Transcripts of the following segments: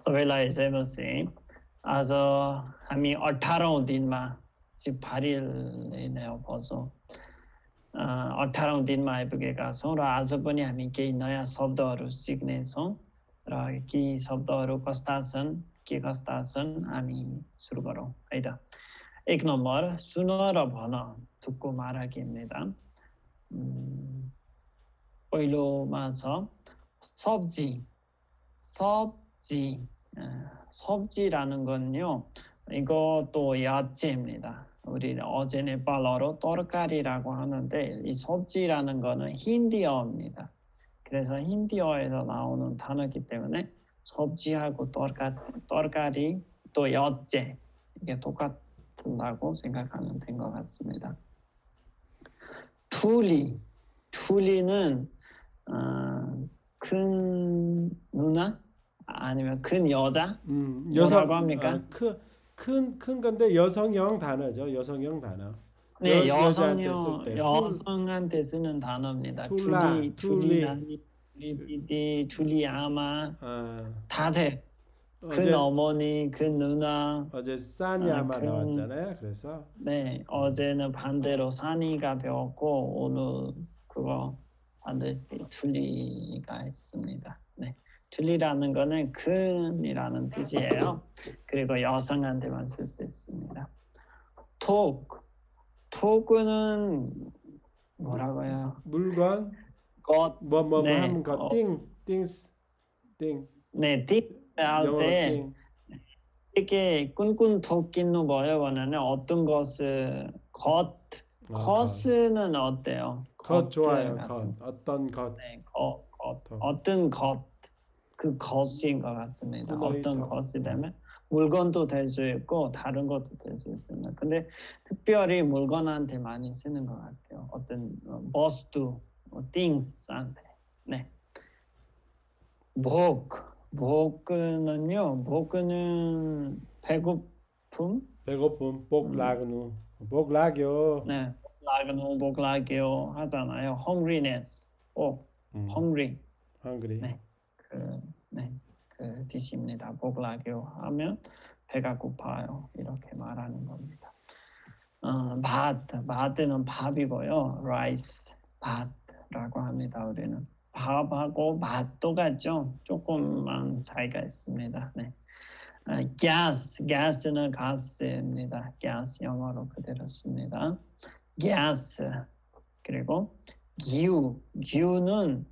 सबैलाई जय मसी आज हामी अठारौँ दिनमा चाहिँ भारी नै पर्छौँ अठारौँ दिनमा आइपुगेका छौँ र आज पनि हामी केही नयाँ शब्दहरू सिक्नेछौँ र केही शब्दहरू कस्ता छन् के कस्ता छन् हामी सुरु गरौँ है त। एक नम्बर सुन र भन थुक्को मारा किन्नेता पहिलोमा छ सब्जी सब् 지, 섭지라는 건요. 이것도 야채입니다. 우리 어제 네팔어로 떠르까리라고 하는데 이 섭지라는 거는 힌디어입니다. 그래서 힌디어에서 나오는 단어이기 때문에 섭지하고 떠르까리 또 야채 이게 똑같다고 생각하면 된 것 같습니다. ठूली, ठूली는 어, 큰 누나 아니면 큰 여자 음, 여성 합니까? 아, 큰 큰 큰 건데 여성형 단어죠. 여성형 단어. 네, 여, 여성형 여성한테 쓰는 단어입니다. ठूला, ठूली, ठूली, ठूली, ठूली आमा 아. 다들 큰 어머니, 큰 누나. 어제 सानीआमा 아, 나왔잖아요. 그래서 네, 어제는 반대로 सानी가 배웠고 오늘 그거 반드시 툴리가 있습니다. 네. 툴리라는 거는 큰이라는 뜻이에요. 그리고 여성한테만 쓸 수 있습니다. 톡. 톡은 뭐라고요? 물건. 것. 뭐 뭐 뭐, 뭐 네. 하는 것. 어. 띵. 띵스. 띵. 네, 띵할때 이게 꾼꾼 토끼는 뭐예요? 어떤 것을 것. 아, 컷은 어때요? 것 좋아요. 것 어떤 것. 네, 것, 것. 어떤 것. 그 것인 것 같습니다. 어떤 것이 되면 물건도 될 수 있고 다른 것도 될 수 있습니다. 근데 특별히 물건한테 많이 쓰는 것 같아요. 어떤 버스도 뭐 things한테. 네. 목. 목은요. 목은 배고픔. 배고픔. 복락누. 복락요. 네. 복락누 복락요 하잖아요. hungriness. 꼭 음. hungry. hungry. 네. 그, 네, 그 뜻입니다. 복락요 하면 배가 고파요. 이렇게 말하는 겁니다. 어, 밭, 밭은 밥이고요. rice, 밭라고 합니다. 우리는 밥하고 밭 똑같죠. 조금만 차이가 있습니다. 네. 아, gas, gas는 가스입니다. gas 영어로 그대로 씁니다. gas 그리고 기우, 기우는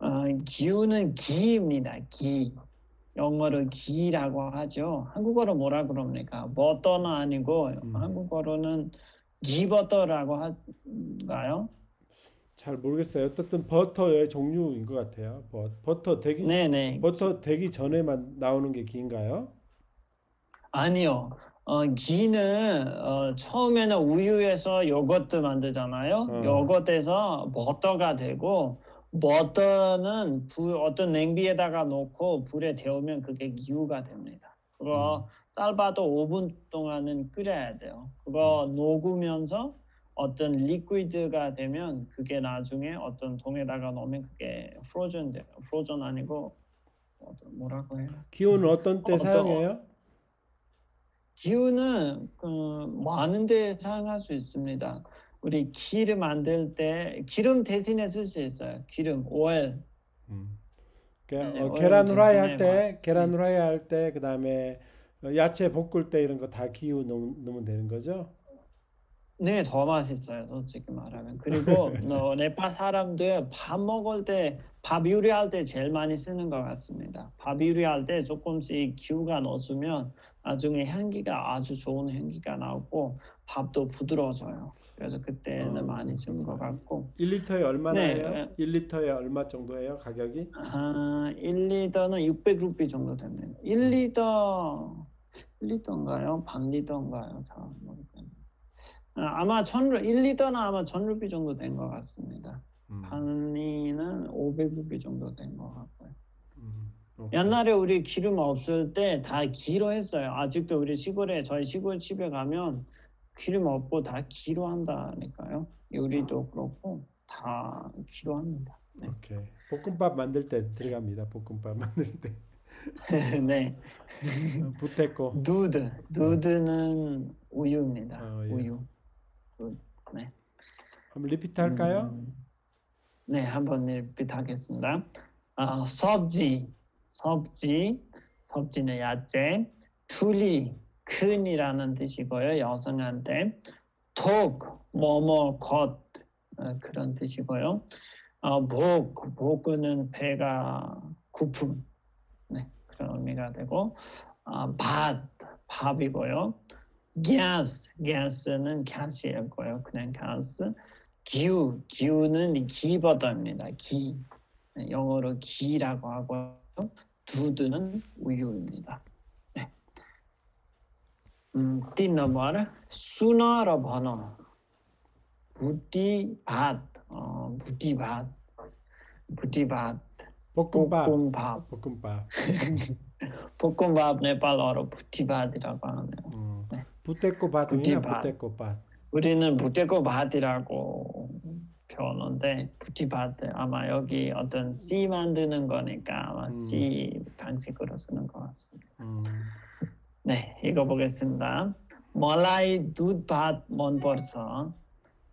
어, 기우는 기입니다. 기. 영어로 기라고 하죠. 한국어로 뭐라 그럽니까? 버터는 아니고 음. 한국어로는 기버터라고 할까요? 잘 모르겠어요. 어쨌든 버터의 종류인 것 같아요. 버, 버터 되기 네네. 버터 되기 전에 만 나오는 게 기인가요? 아니요. 어, 기는 어, 처음에는 우유에서 요거트 만들잖아요. 어. 요거트에서 버터가 되고 버터는 불, 어떤 냉비에다가 놓고 불에 데우면 그게 기우가 됩니다. 그거 음. 짧아도 5분 동안은 끓여야 돼요. 그거 음. 녹으면서 어떤 리퀴드가 되면 그게 나중에 어떤 통에다가 넣으면 그게 프로전 돼요. 프로전 아니고 뭐라고 해요? 기호는 어떤 때 어떤, 사용해요? 기후는 그 많은 데 사용할 수 있습니다. 우리 기름 만들 때 기름 대신에 쓸 수 있어요. 기름, 오일. 음. 네, 어, 계란 후라이 할 때, 계란 후라이 할 때, 그 다음에 야채 볶을 때 이런 거 다 기후 넣으면 되는 거죠? 네, 더 맛있어요. 솔직히 말하면. 그리고 어, 네팔 사람들 밥 먹을 때, 밥 요리할 때 제일 많이 쓰는 것 같습니다. 밥 요리할 때 조금씩 기후가 넣어주면 나중에 향기가 아주 좋은 향기가 나오고 밥도 부드러워져요. 그래서 그때는 어. 많이 쓰는 것 같고. 1리터에 얼마나 네. 해요? 1리터에 얼마 정도예요? 가격이? 아, 1리터는 600루피 정도 됩니다. 1리터 1리터인가요? 반 리터인가요? 모르겠네요. 아, 아마 천 1리터는 아마 1000루피 정도 된 것 같습니다. 음. 반리는 500루피 정도 된 것 같고요. 음. 옛날에 우리 기름 없을 때 다 기로 했어요. 아직도 우리 시골에 저희 시골 집에 가면 기름 없고 다 기로 한다니까요. 요리도 그렇고 다 기로 합니다. 네. 오케이. 볶음밥 만들 때 들어갑니다. 볶음밥 만들 때. 네. भुटेको. दूध. दूध는 우유입니다. 어, 예. 우유. 네. 한번 repeat 할까요? 음, 네, 한번 repeat 하겠습니다. 아, सब्जी. सब्जी. सब्जी는 야채. ठूली. 큰이라는 뜻이고요. 여성한테. को. 뭐뭐 것. 어, 그런 뜻이고요. 어, भोक. भोक은 배가 고픔. 그런 의미가 되고 어, 밭, 밥이고요. gas, gas는 gas이었고요. 그냥 gas. 기우, 기우는 기버더입니다. 기. 영어로 기라고 하고요. 두드는 우유입니다. 네. 음, तीन नंबर सुनर भन भुटी भात भुटी भात भुटी भात 볶음밥. 볶음밥. 볶음밥. 볶음밥 네팔어로 부티밭이라고 하네요. 음. 네. 부테코밭이나 부테코밭. 우리는 부테코밭이라고 표현하는데 부티밭 아마 여기 어떤 씨 만드는 거니까 아마 음. 씨 방식으로 쓰는 것 같습니다. 음. 네, 읽어보겠습니다. मलाई दुध भात मनपर्छ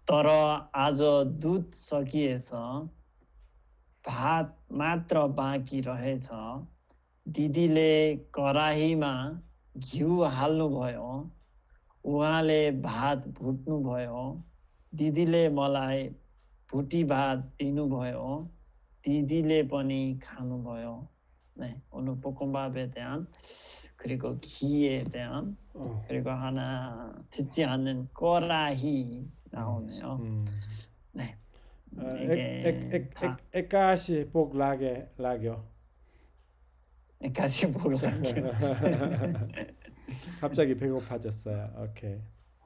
तर आज दुध सकिएछ भात मात्र बाँकी रहेछ दिदीले कराहीमा घिउ हाल्नुभयो उहाँले भात भुट्नुभयो दिदीले मलाई भुटी भात दिनुभयो 디디레 버니 가는거요. 네, 오늘 볶음밥에 대한 그리고 기에 대한 어. 그리고 하나 듣지 않는 꼬라히 나오네요. 음. 네. 에까시 복 라게 라교. 에까시 복 라게. 갑자기 배고파졌어요. 오케이.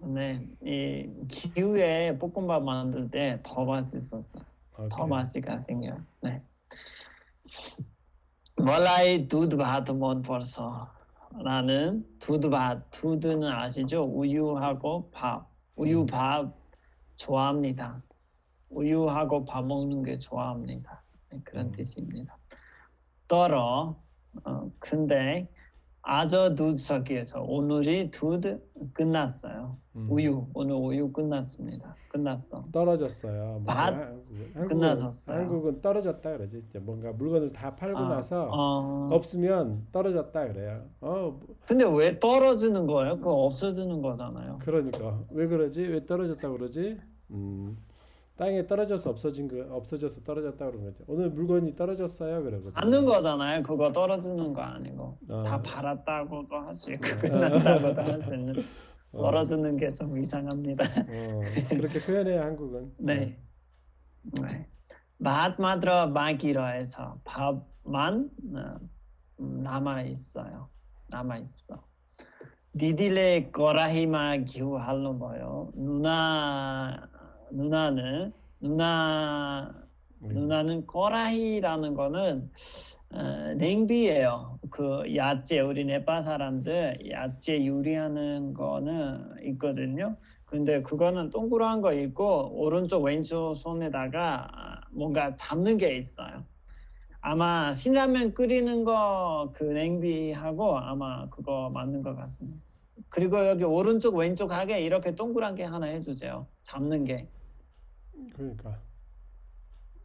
네, 이 기후에 볶음밥 만들 때 더 맛있었어. 오케이. 더 맛이가 생겨. 네. मलाई दुध भात मन पर्छ. 나는 두드 밥, 두드는 아시죠? 우유하고 밥, 우유 밥 좋아합니다. 우유하고 밥 먹는 게 좋아합니다. 네, 그런 음. 뜻입니다. 떨어 어, 근데 아저 두석에서 오늘이 두드 끝났어요. 음. 우유 오늘 우유 끝났습니다. 끝났어. 떨어졌어요. 밭 한국은, 끝났었어요. 한국은 떨어졌다 그러지. 이제 뭔가 물건을 다 팔고 아, 나서 어... 없으면 떨어졌다 그래요. 어. 근데 왜 떨어지는 거예요? 그거 없어지는 거잖아요. 그러니까 왜 그러지? 왜 떨어졌다 그러지? 음. 땅에 떨어져서 없어진 거 없어져서 떨어졌다 그런 거죠. 오늘 물건이 떨어졌어요 그러고 받는 거잖아요. 그거 떨어지는 거 아니고 아. 아. 어. 다 받았다고도 할수 있고 끝났다고도 할 수 있는 어. 떨어지는 게 좀 이상합니다. 어. 그렇게 표현해요 한국은. 네. 네. 마트마드라 마기라에서 밥만 어, 음, 남아 있어요. 남아 있어. 니딜레 거라히마 기후 할로 뭐요. 누나 누나는 누나 음. 누나는 꼬라히라는 거는 어, 냉비예요. 그 야채 우리 네팔 사람들 야채 요리하는 거는 있거든요. 근데 그거는 동그란 거 있고 오른쪽 왼쪽 손에다가 뭔가 잡는 게 있어요. 아마 신라면 끓이는 거 그 냉비하고 아마 그거 맞는 것 같습니다. 그리고 여기 오른쪽 왼쪽 하게 이렇게 동그란 게 하나 해주세요. 잡는 게. 그러니까.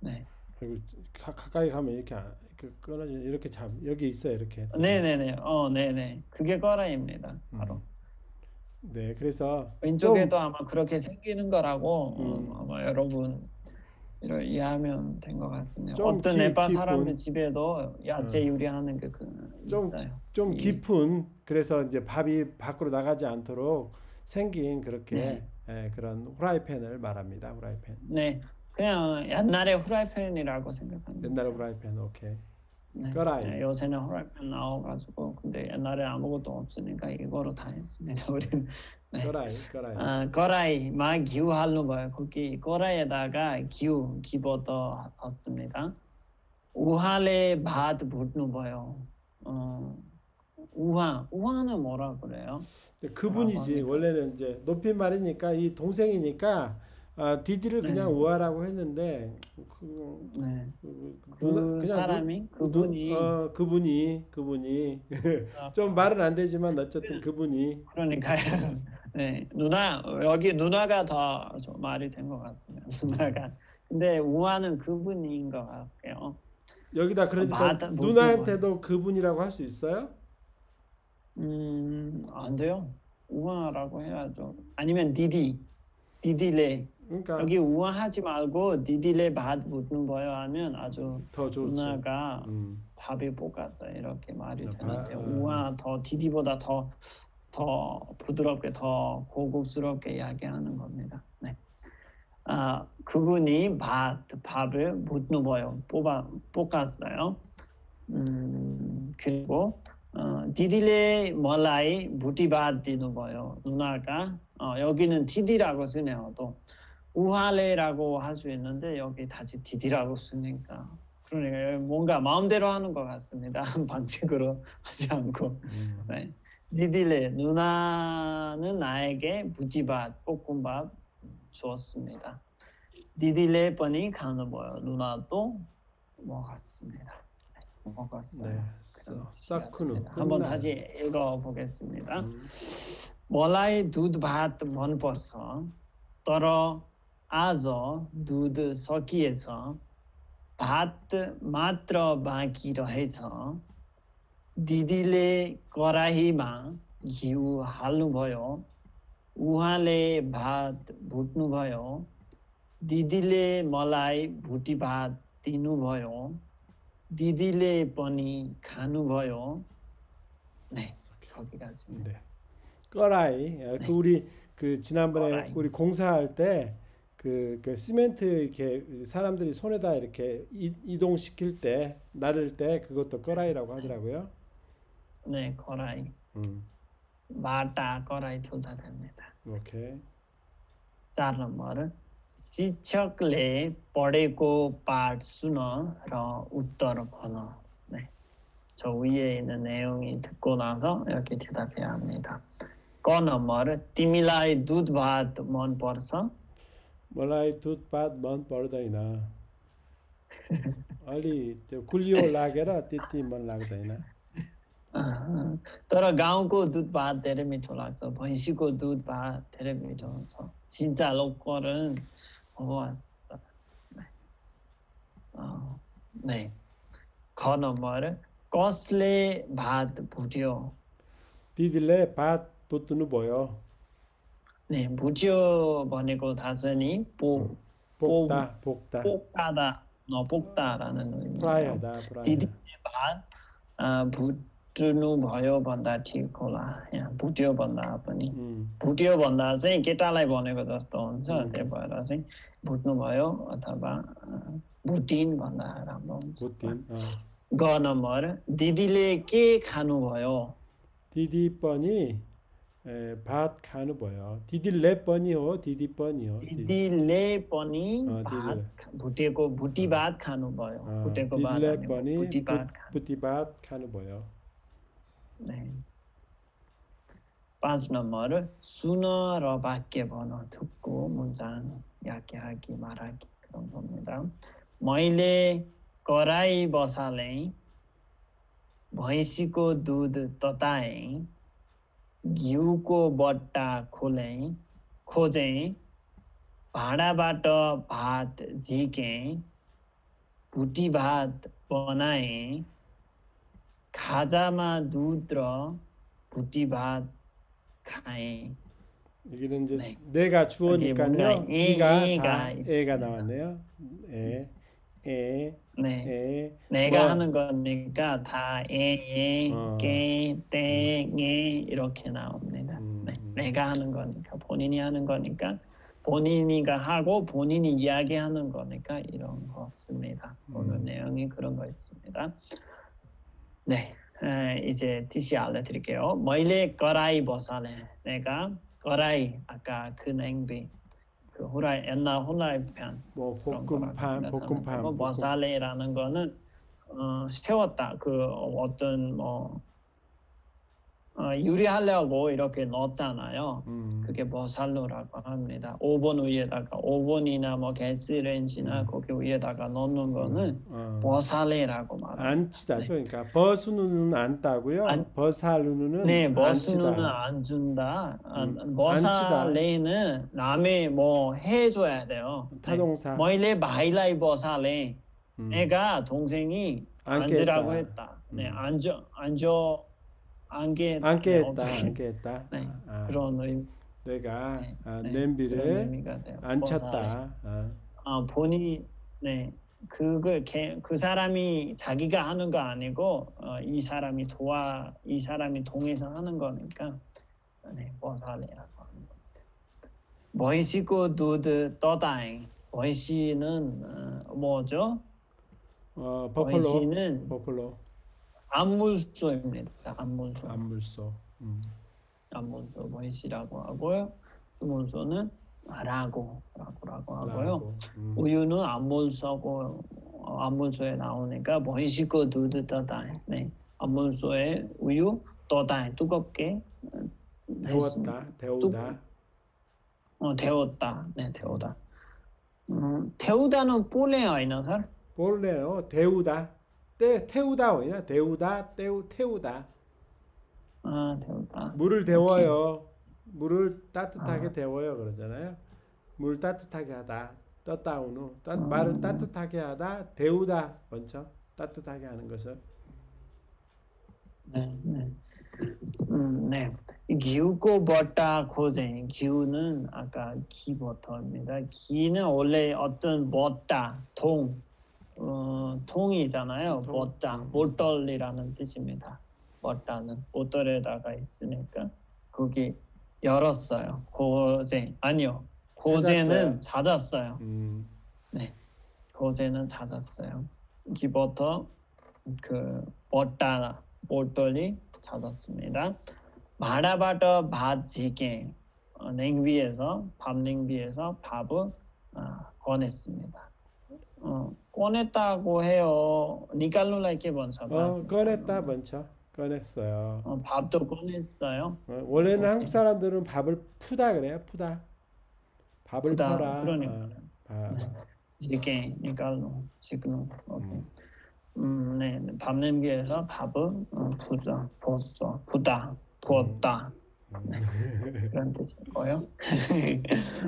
네. 그리고 가, 가까이 가면 이렇게 이렇게 끊어지 이렇게 잡 여기 있어요 이렇게. 네네네. 어 네네. 그게 꺼라입니다. 바로. 음. 네, 그래서 왼쪽에도 좀, 아마 그렇게 생기는 거라고 음. 어, 아마 여러분 이걸 이해하면 된 것 같습니다. 어떤 네팔 사람의 집에도 야채 어. 요리하는 게그 있어요. 좀 깊은 그래서 이제 밥이 밖으로 나가지 않도록 생긴 그렇게 네. 예, 그런 후라이팬을 말합니다. 후라이팬. 네, 그냥 옛날에 후라이팬이라고 생각합니다. 옛날에 후라이팬, 오케이. 네. 거라이. 네, 요새는 후라이팬 나와가지고 근데 옛날에 아무것도 없으니까 이거로 다 했습니다. 우리는. 네. 거라이, 거라이. 아, 거라이, 마 기우 할로 봐요. 거기 거라이에다가 기우 기버더 넣습니다. 우할레 바드 붓는 거요. 어. 우화, 우화는 뭐라 그래요? 그분이지 원래는 이제 높임말이니까 이 동생이니까 아 디디를 그냥 네. 우아라고 했는데 그, 네. 그, 그 누나- 사람이 누- 그분이 어 그분이 그분이 아, 좀 말은 안 되지만 어쨌든 그분이 그러니까요. 네, 누나 여기 누나가 더좀 말이 된 것 같습니다. 누나가. 근데 우아는 그분인 것 같아요. 여기다 그러니까 맞아, 뭐, 누나한테도 그분이라고 할 수 있어요? 음, 안 돼요. 우아라고 해야죠. 아니면 디디, 디디레. 그러니까 여기 우아하지 말고 디디레 밭 묻는 거예요 하면 아주 더 좋지. 누나가 음. 밥이 볶았어요. 이렇게 말이 아, 되는데 아. 우아 더 디디보다 더 더 부드럽게 더 고급스럽게 이야기하는 겁니다. 네. 아 그분이 밥 밥을 못 넣어요. 뽑아 볶았어요. 음 그리고 어, 디딜레 멀라이 무티바 디누버요. 누나가 어, 여기는 디디라고 쓰네요. 또 우할레라고 할 수 있는데 여기 다시 디디라고 쓰니까 그러니까 뭔가 마음대로 하는 것 같습니다. 방식으로 하지 않고. 음. 네. 니딜레 누나는 나에게 무지밥 볶음밥 주었습니다. 니딜레 뻔히 가는 거요. 누나도 먹었습니다. 네, 먹었어요. 네. 그런 서- 서쿠누. 뜻이랍니다. 한번 끝나. 다시 읽어 보겠습니다. 음. मलाई दुध भात मनपर्छ तर आज दुध सकिएछ भात मात्र बाँकी रहेछ दिदीले कराहीमा घिउ हाल्नुभयो उहाँले भात भुट्नुभयो दिदीले मलाई भुटी भात दिनुभयो दिदीले पनि खानुभयो 네 거기까지입니다. 네. 꺼라이. 어, 그 우리 그 지난번에 꺼라이. 우리 공사할 때 그, 그 시멘트 이렇게 사람들이 손에다 이렇게 이, 이동시킬 때 나를 때 그것도 꺼라이라고 하더라고요. 네, 거라이. 음. बाटा कराई ठुल्दा 됩니다. 오케이. चार नम्बर शिक्षकले पढेको पाठ सुन र उत्तर भन. 네. 저 위에 있는 내용이 듣고 나서 이렇게 대답해야 합니다. क नम्बर तिमीलाई दुध भात मन पर्छ? मलाई दुधपात मन पर्दैन अलि त्यो गुलियो लागेर त्यति मन लाग्दैन अहँ। तर गाउँको दुध भात धेरै मिठो लाग्छ भैँसीको दुध भात धेरै मिठो हुन्छ। सिन्चा लोकरण हो नै। ख नम्बर कसले भात भुट्यो? दिदीले भात पुत्नु भयो। नै भुट्यो भनेको थाहा छ नि पो पोक्दा पोक्दा पोक्दा नपोक्दा दिदीले भात भुट भुट्नु भयो भन्दा ठिक होला। यहाँ भुट्यो भन्दा पनि। 음, भुट्यो भन्दा चाहिँ केटालाई भनेको जस्तो हुन्छ. त्यही भएर चाहिँ भुट्नु भयो अथवा भुटिन् भन्दा राम्रो हुन्छ। ग नम्बर दिदीले के खानुभयो? दिदी पनि भात खानुभयो। दिदीले पनि हो दिदी पनि हो दिदी। दिदीले पनि भात भुटेको भुटी भात खानुभयो। भुटेको भात खानुभयो। खाने पाँच नम्बर सुन र वाक्य भन थुक्को मुन्जान याके माराकी क्रम मैले कराई बसाले भैँसीको दुध तताएँ घिउको बट्टा खोलेँ खोजेँ भाँडाबाट भात झिकेँ भुटी भात बनाएँ 가자마 누드러 부디바 가에 여기는 이제 네. 내가 주어니까요. 이가 다 에가 나왔네요. 에, 에, 네. 에. 내가 뭐, 하는 거니까 다 에에 깨 땡에 이렇게 나옵니다. 음. 네. 음. 내가 하는 거니까 본인이 하는 거니까 본인이가 하고 본인이 이야기하는 거니까 이런 거 씁니다. 오늘 음. 내용이 그런 거 있습니다. 네, 어, 이제 디시 알려드릴게요. 멀리 거라이 보살에 내가 거라이 아까 그 냉비 그 후라이 옛날 후라이 편뭐 볶음판 볶음판 보살이라는 거는 어, 세웠다. 그 어떤 뭐 어, 어, 유리하려고 이렇게 넣었잖아요. 음. 그게 버살로라고 합니다. 오븐 위에다가 오븐이나 뭐 가스레인지나 음. 거기 위에다가 넣는 거는 어. 버살레라고 말합니다. 안치다죠. 그러니까 버스누는 안다고요. 안- 버살누는 네, 안치다. 버스는 안 준다. 아, 음, 버살레는 남이 뭐 해줘야 돼요. 네. 타동사. 뭐일래 마일라이 버살레. 음. 애가 동생이 앉으라고 했다. 했다. 네, 음. 앉아 앉아 앉게 네, 했다. 앉게 했다. 네, 아, 그런 의미, 내가 네, 아, 네, 냄비를 돼요. 버살레. 앉혔다. 아, 아, 본이 네 그걸 걔- 그 사람이 자기가 하는 거 아니고 어, 이 사람이 도와 이 사람이 동해서 하는 거니까 네 하는 겁니다. 머이시고 두드 떠다잉 머이시는 어, 뭐죠? 어, buffalo. buffalo. 암물소입니다. 암물소. 암물소. 음. 암물소 भैंसी라고 하고요. 수물소는 राँगो राँगो라고 하고요. 음. 우유는 암물소고 어, 암물소에 나오니까 머이시고 두드 떠다잉. 네, 암물소에 우유 떠다잉 뜨겁게 어, 했습니다. 데웠다. 데우다. 어, 데웠다. 네, 데우다. 음, 데우다는 뿔레요, 이나살? 볼래요. 데우다. 때 태우다 오이나 데우다. 때우 태우다. 아, 데우다. 물을 데워요. 물을 따뜻하게 아. 데워요 그러잖아요. 물 따뜻하게 하다. 떴다 오누. 따, 음. 말을 따뜻하게 하다. 데우다 먼저 따뜻하게 하는 것을. 네, 네. 음, 네. 기우고 버타 고생. 기우는 아까 기버터입니다. 기는 원래 어떤 버타, 통, 어, 통이잖아요. 통. 버타, 보떨이라는 뜻입니다. 버타는 보떨에다가 있으니까 거기 열었어요. 고생 아니요. 고제는 찾았어요. 음. 고제는 찾았어요. 기버터 그 버타 보떨이 찾았습니다. 마라바터 밥 지게 어, 냉비에서 밥 냉비에서 밥을 아, 꺼냈습니다. 어, 꺼냈다고 해요. 니깔로라 이렇게 먼저 어 꺼냈다 먼저 꺼냈어요. 어, 밥도 꺼냈어요. 어, 원래는. 한국 사람들은 밥을 푸다 그래요. 푸다. 밥을 푸다, 퍼라. 그러니까. 어, 밥. 지게 니깔로 지금. 음. 음, 네, 밥 냄비에서 밥을 어, 부자, 부었어, 부다, 부었다 음. 그런 뜻이고요.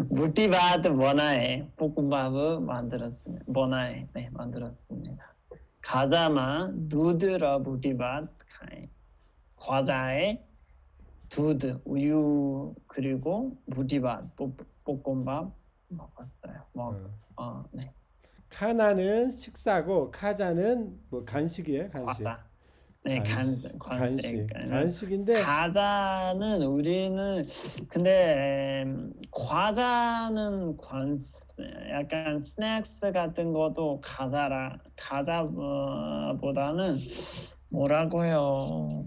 무티바트 보나에 볶음밥을 만들었습니다. 보나에 네 만들었습니다. 가자마 누드러 무티바트 카이 과자에 두드 우유 그리고 볶- 볶음밥 먹었어요. 먹, 어. 어, 네, 카나는 식사고 카자는 뭐 간식이에요. 간식. 과자. 네, 간식. 간식, 간식. 간식. 간식인데 과자는 우리는 근데 음, 과자는 관 약간 스낵스 같은 것도 과자라 과자보다는 뭐라고요?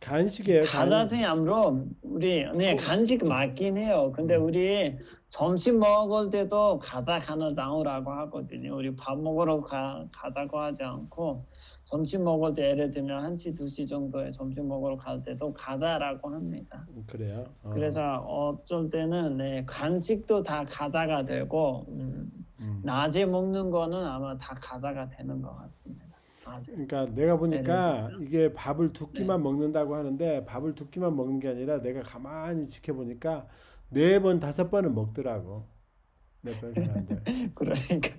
간식이에요. 간- 과자지 아무로 우리 네 간식 맞긴 해요. 근데 우리 점심 먹을 때도 과자 하나 장우라고 하거든요. 우리 밥 먹으러 가, 가자고 하지 않고 점심 먹을 때 예를 들면 1시, 2시 정도에 점심 먹으러 갈 때도 과자라고 합니다. 그래요. 어. 그래서 어쩔 때는 네, 간식도 다 과자가 되고 음, 음. 낮에 먹는 거는 아마 다 과자가 되는 것 같습니다. 낮에. 그러니까 내가 보니까 이게 밥을 두 네. 끼만 먹는다고 하는데 밥을 두 끼만 먹는 게 아니라 내가 가만히 지켜보니까 네 번 다섯 번은 먹더라고. 몇번 사람들. 그러니까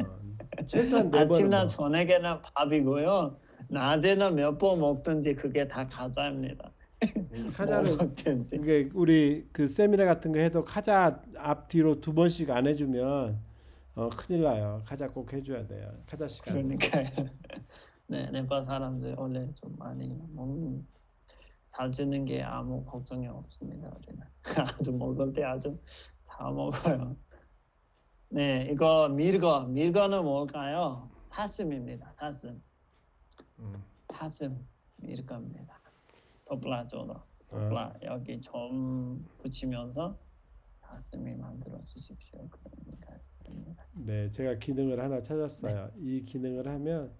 어, 최소한 네 번은 아침이나 먹. 저녁에는 밥이고요. 낮에는 몇번 먹든지 그게 다 과자입니다. 카자는 뭐 먹든지. 이게 우리 그 세미나 같은 거 해도 카자 앞 뒤로 두 번씩 안 해주면 어 큰일 나요. 카자 꼭 해줘야 돼요. 카자 시간. 그러니까요. 네, 네팔 사람들 원래 좀 많이 먹는 살찌는 게 아무 걱정이 없습니다. 우리는 아주 먹을 때 아주 잘 먹어요. 네, 이거 밀거 밀거는 뭘까요? 사슴입니다. 사슴, 음. 사슴 밀거입니다. 도플라조도 어, 도플라 여기 점 붙이면서 사슴이 만들어 주십시오. 그러니까. 네, 제가 기능을 하나 찾았어요. 이 기능을 하면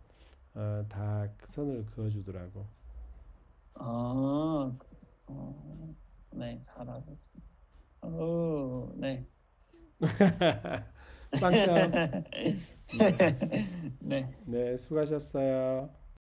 어, 다 선을 그어주더라고. 아, 어, 네, 잘하셨습니다. 오, 네. 빵점. 네. 네, 수고하셨어요.